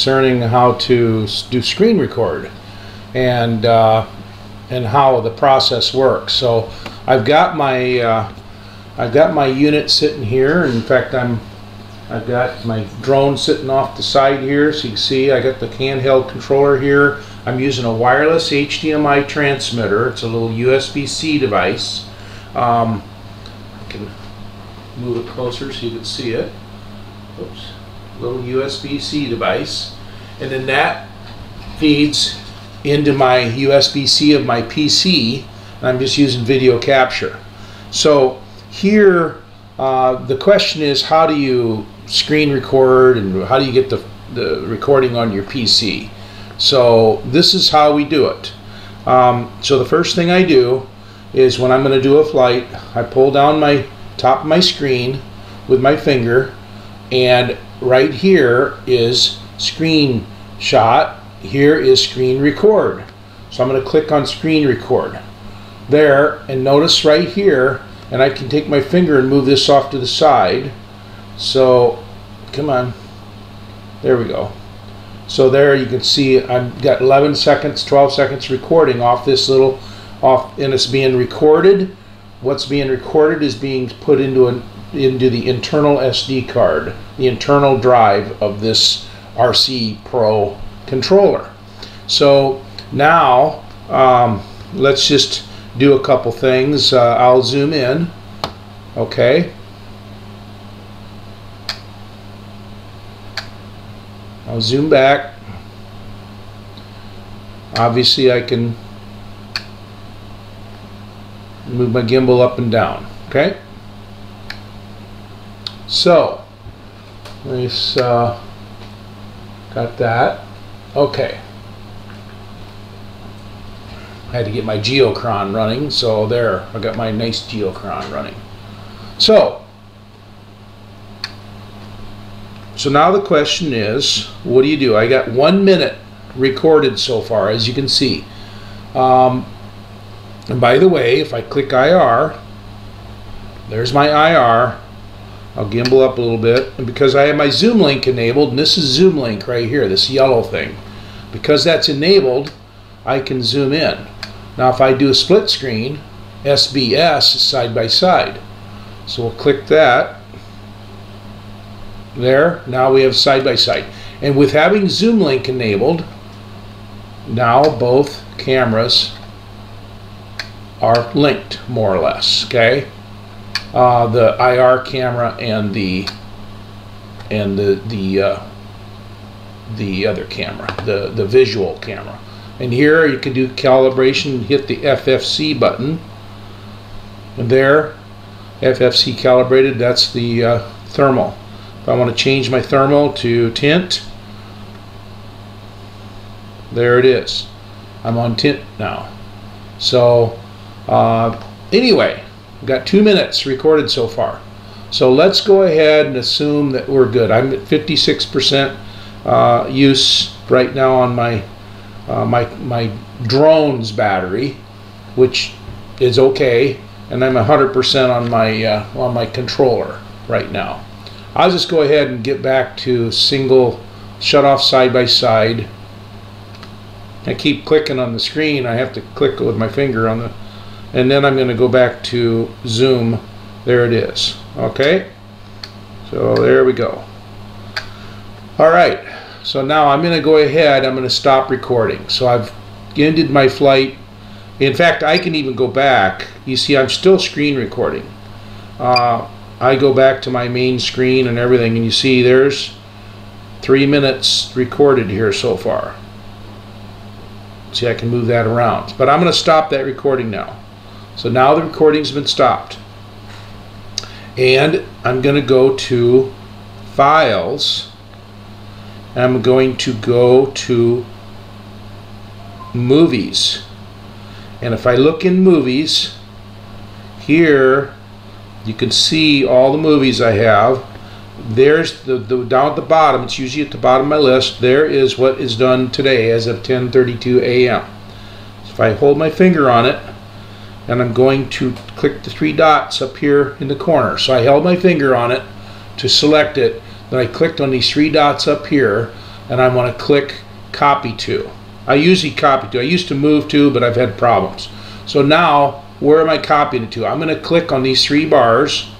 concerning how to do screen record and uh, and how the process works. So I've got my uh, I've got my unit sitting here. In fact, I'm I've got my drone sitting off the side here, so you can see I got the handheld controller here. I'm using a wireless HDMI transmitter. It's a little USB-C device. Um, I can move it closer so you can see it. Oops. Little USB-C device. And then that feeds into my USB-C of my PC. And I'm just using video capture. So here, uh, the question is how do you screen record and how do you get the, the recording on your PC? So this is how we do it. Um, so the first thing I do is when I'm going to do a flight, I pull down my top of my screen with my finger and right here is screen shot. Here is screen record. So I'm going to click on screen record there and notice right here and I can take my finger and move this off to the side. So come on. There we go. So there you can see I've got 11 seconds, 12 seconds recording off this little off and it's being recorded. What's being recorded is being put into an into the internal SD card, the internal drive of this RC Pro controller. So now um, let's just do a couple things. Uh, I'll zoom in. Okay. I'll zoom back. Obviously I can move my gimbal up and down. Okay. So, nice, uh, got that. Okay. I had to get my Geochron running, so there, I got my nice Geochron running. So, so now the question is, what do you do? I got one minute recorded so far, as you can see. Um, and by the way, if I click IR, there's my IR. I'll gimbal up a little bit. And because I have my zoom link enabled, and this is zoom link right here, this yellow thing. Because that's enabled, I can zoom in. Now if I do a split screen, SBS side by side. So we'll click that. There, now we have side by side. And with having zoom link enabled, now both cameras are linked more or less, okay? Uh, the IR camera and the and the the uh, the other camera, the the visual camera. And here you can do calibration, hit the FFC button. And there, FFC calibrated, that's the uh, thermal. If I want to change my thermal to tint, there it is. I'm on tint now. So uh, anyway, I've got two minutes recorded so far. So let's go ahead and assume that we're good. I'm at 56% uh, use right now on my uh, my my drone's battery, which is okay, and I'm 100% on my uh, on my controller right now. I'll just go ahead and get back to single shut off side by side. I keep clicking on the screen. I have to click with my finger on the, and then I'm going to go back to zoom. There it is. Okay. So there we go. All right. So now I'm going to go ahead. I'm going to stop recording. So I've ended my flight. In fact, I can even go back. You see, I'm still screen recording. Uh, I go back to my main screen and everything, and you see there's three minutes recorded here so far. See, I can move that around. But I'm going to stop that recording now. So now the recording's been stopped. And I'm going to go to Files. And I'm going to go to Movies. And if I look in Movies, here you can see all the movies I have. There's the, the down at the bottom, it's usually at the bottom of my list, there is what is done today as of 10.32 a.m. So if I hold my finger on it, and I'm going to click the three dots up here in the corner. So I held my finger on it to select it, then I clicked on these three dots up here, and I'm going to click copy to. I usually copy to. I used to move to, but I've had problems. So now, where am I copying it to? I'm going to click on these three bars,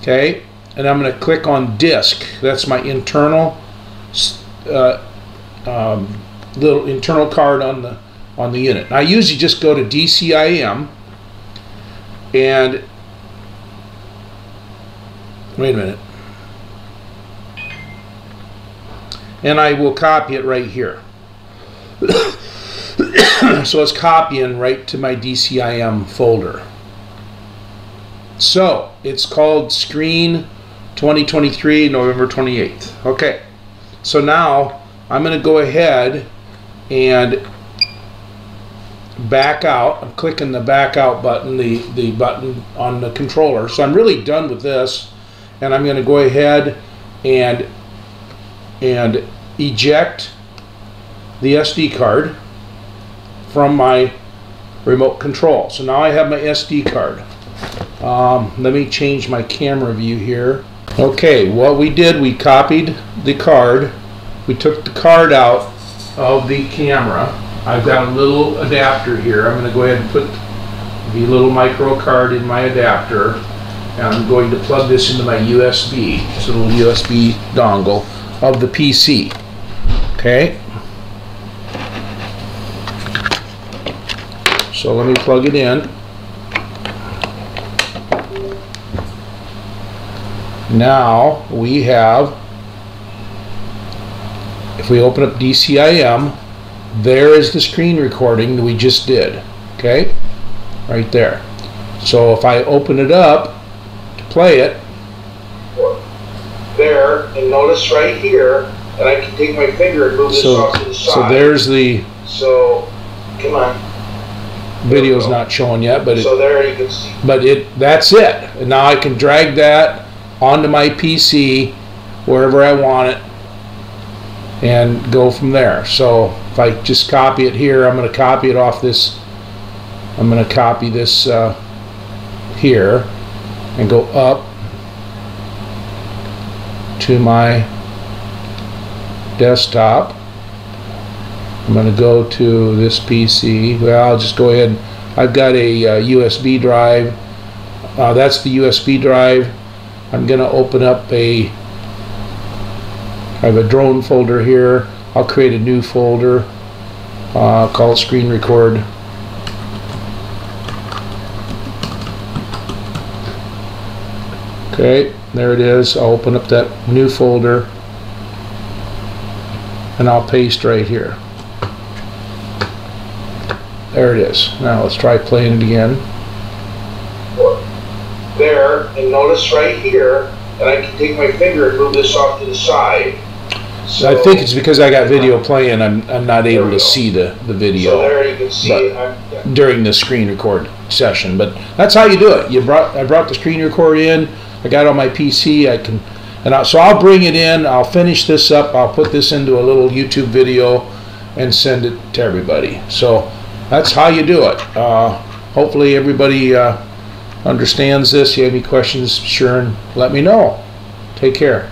okay, and I'm going to click on disk. That's my internal uh, um, little internal card on the on the unit. I usually just go to DCIM and wait a minute. And I will copy it right here. so it's copying right to my DCIM folder. So it's called Screen 2023, November 28th. Okay, so now I'm going to go ahead and back out. I'm clicking the back out button, the, the button on the controller. So I'm really done with this. And I'm going to go ahead and, and eject the SD card from my remote control. So now I have my SD card. Um, let me change my camera view here. Okay, what we did, we copied the card. We took the card out of the camera. I've got a little adapter here. I'm going to go ahead and put the little micro card in my adapter. And I'm going to plug this into my USB. A little USB dongle of the PC. Okay. So let me plug it in. Now we have, if we open up DCIM, there is the screen recording that we just did. Okay, right there. So if I open it up to play it, there, and notice right here, and I can take my finger and move this so off to the side. so there's the So, come on. video's not showing yet, but it, So there you can see. but it that's it. And now I can drag that onto my PC wherever I want it and go from there. So if I just copy it here, I'm going to copy it off this. I'm going to copy this uh, here and go up to my desktop. I'm going to go to this PC. Well, I'll just go ahead. I've got a uh, USB drive. Uh, that's the USB drive. I'm going to open up a. I have a drone folder here. I'll create a new folder. Uh, call it screen record. Okay, there it is. I'll open up that new folder and I'll paste right here. There it is. Now let's try playing it again. There, and notice right here, and I can take my finger and move this off to the side. So, I think it's because I got video playing, I'm, I'm not able to see the, the So video there you can see. Yeah. during the screen record session. But that's how you do it. You brought I brought the screen record in. I got it on my PC. I can, and I, so I'll bring it in. I'll finish this up. I'll put this into a little YouTube video and send it to everybody. So that's how you do it. Uh, hopefully everybody uh, understands this. If You have any questions? Sure, and let me know. Take care.